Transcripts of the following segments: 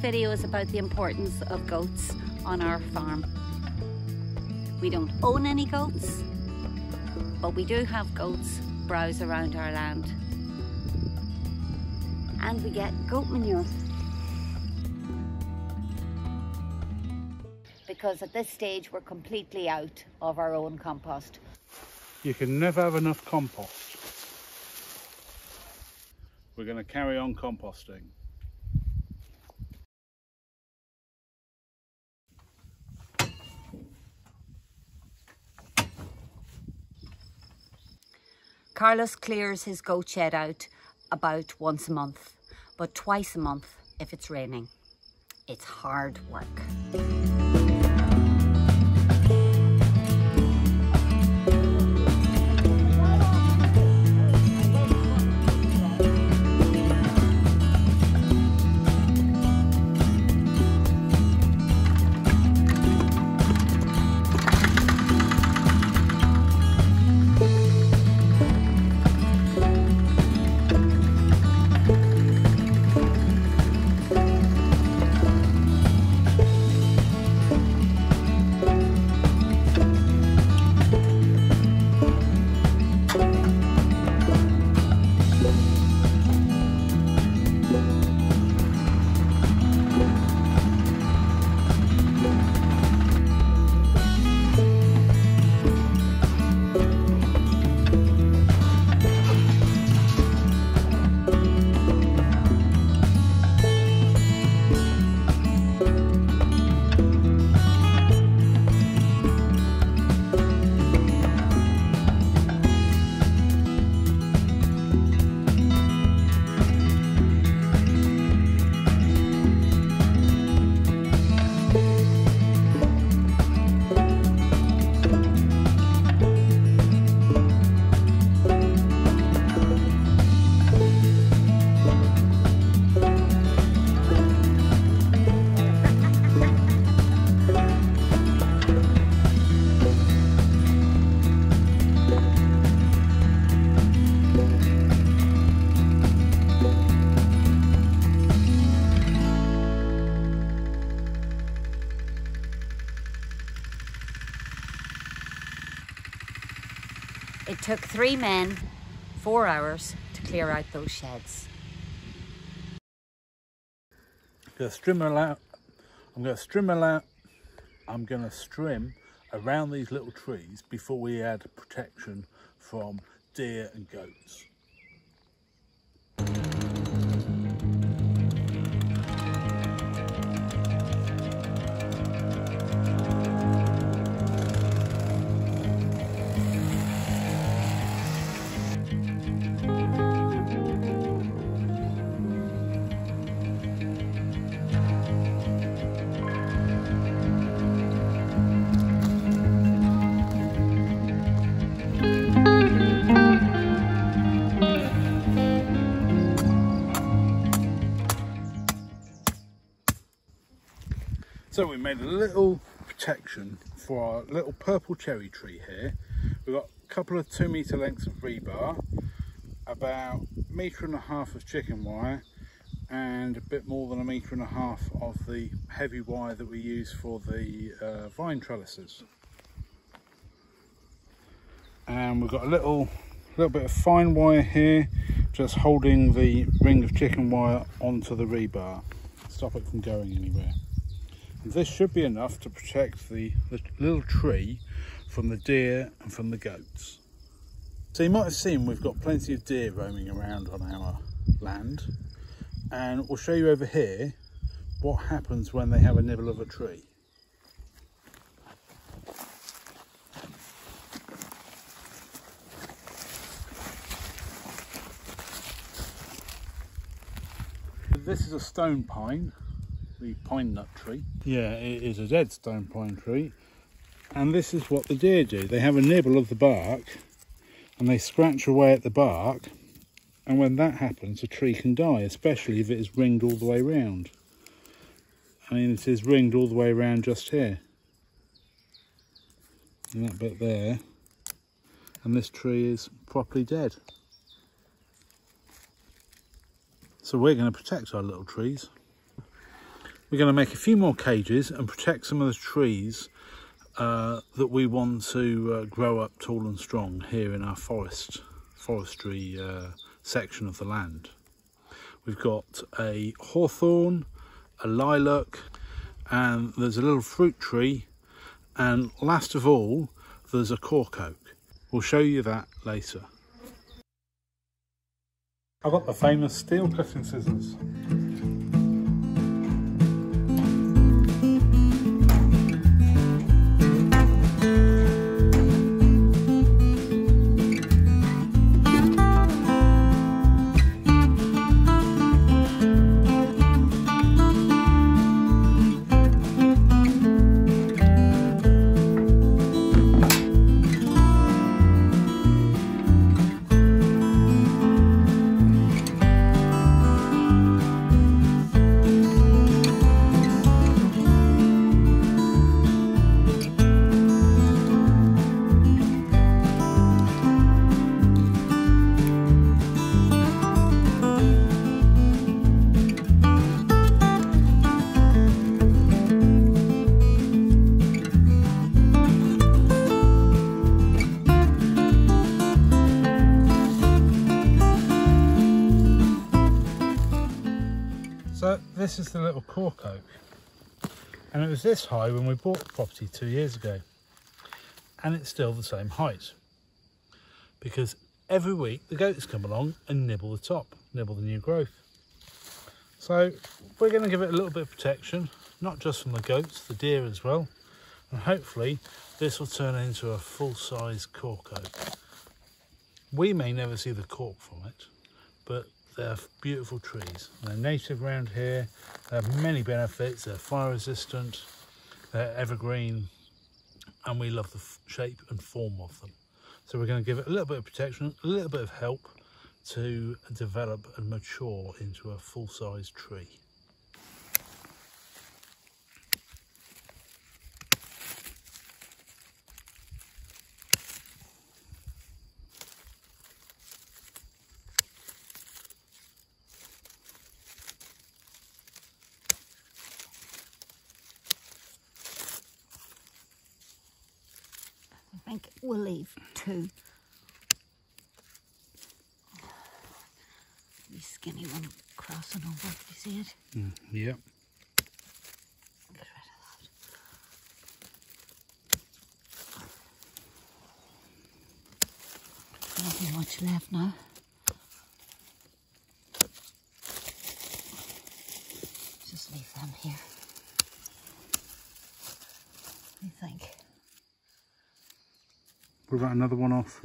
video is about the importance of goats on our farm. We don't own any goats, but we do have goats browse around our land. And we get goat manure. Because at this stage we're completely out of our own compost. You can never have enough compost. We're going to carry on composting. Carlos clears his goat shed out about once a month, but twice a month if it's raining. It's hard work. It took three men four hours to clear out those sheds. I'm to strim out. I'm out. I'm to strim around these little trees before we add protection from deer and goats. So we made a little protection for our little purple cherry tree here. We've got a couple of two metre lengths of rebar, about a metre and a half of chicken wire and a bit more than a metre and a half of the heavy wire that we use for the uh, vine trellises. And we've got a little, little bit of fine wire here, just holding the ring of chicken wire onto the rebar, stop it from going anywhere. This should be enough to protect the, the, little tree from the deer and from the goats. So you might have seen we've got plenty of deer roaming around on our land and we'll show you over here what happens when they have a nibble of a tree. This is a stone pine the pine nut tree. Yeah, it is a dead stone pine tree. And this is what the deer do. They have a nibble of the bark and they scratch away at the bark. And when that happens, a tree can die, especially if it is ringed all the way round. I mean, it is ringed all the way around just here. And that bit there. And this tree is properly dead. So we're going to protect our little trees. We're going to make a few more cages and protect some of the trees uh, that we want to uh, grow up tall and strong here in our forest forestry uh, section of the land. We've got a hawthorn, a lilac, and there's a little fruit tree, and last of all, there's a cork oak. We'll show you that later. I've got the famous steel cutting scissors. This is the little cork oak. And it was this high when we bought the property two years ago. And it's still the same height. Because every week the goats come along and nibble the top, nibble the new growth. So we're going to give it a little bit of protection, not just from the goats, the deer as well. And hopefully this will turn into a full-size cork oak. We may never see the cork from it, but they're beautiful trees. They're native around here. They have many benefits. They're fire resistant, they're evergreen, and we love the shape and form of them. So we're going to give it a little bit of protection, a little bit of help to develop and mature into a full-size tree. We'll leave two. The skinny one crossing over, you see it? Mm, yep. Get rid of that. Nothing much left now. Just leave them here. I think. What about another one off?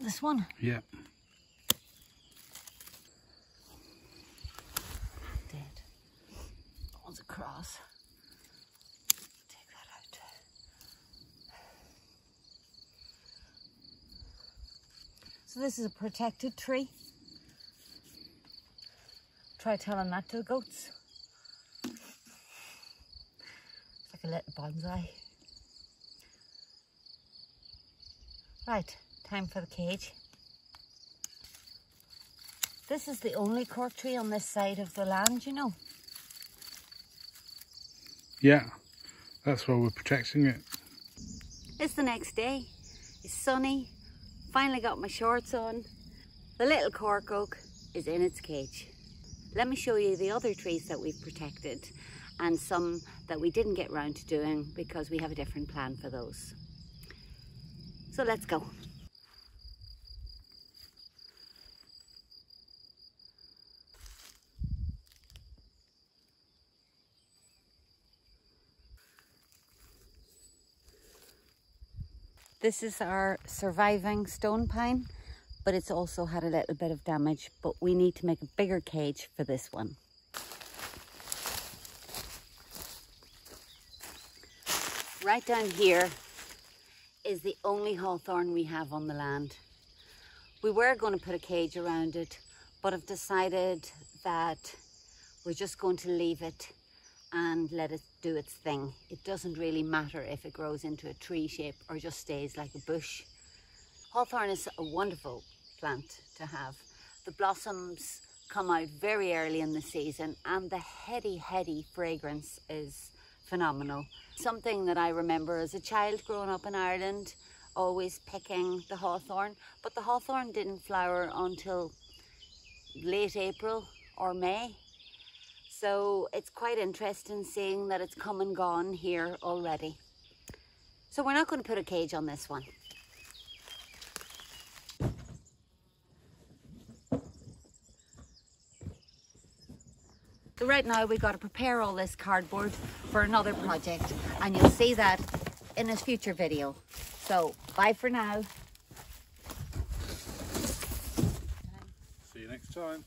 This one? Yep. Dead. One's across. Take that out. So this is a protected tree. Try telling that to the goats. It's like a little bonsai. Right, time for the cage. This is the only cork tree on this side of the land, you know. Yeah, that's why we're protecting it. It's the next day. It's sunny. Finally got my shorts on. The little cork oak is in its cage. Let me show you the other trees that we've protected and some that we didn't get round to doing because we have a different plan for those. So let's go. This is our surviving stone pine, but it's also had a little bit of damage, but we need to make a bigger cage for this one. Right down here is the only hawthorn we have on the land. We were going to put a cage around it, but have decided that we're just going to leave it and let it do its thing. It doesn't really matter if it grows into a tree shape or just stays like a bush. Hawthorn is a wonderful plant to have. The blossoms come out very early in the season and the heady, heady fragrance is phenomenal. Something that I remember as a child growing up in Ireland, always picking the hawthorn, but the hawthorn didn't flower until late April or May. So it's quite interesting seeing that it's come and gone here already. So we're not going to put a cage on this one. So right now we've got to prepare all this cardboard for another project and you'll see that in a future video. So bye for now. See you next time.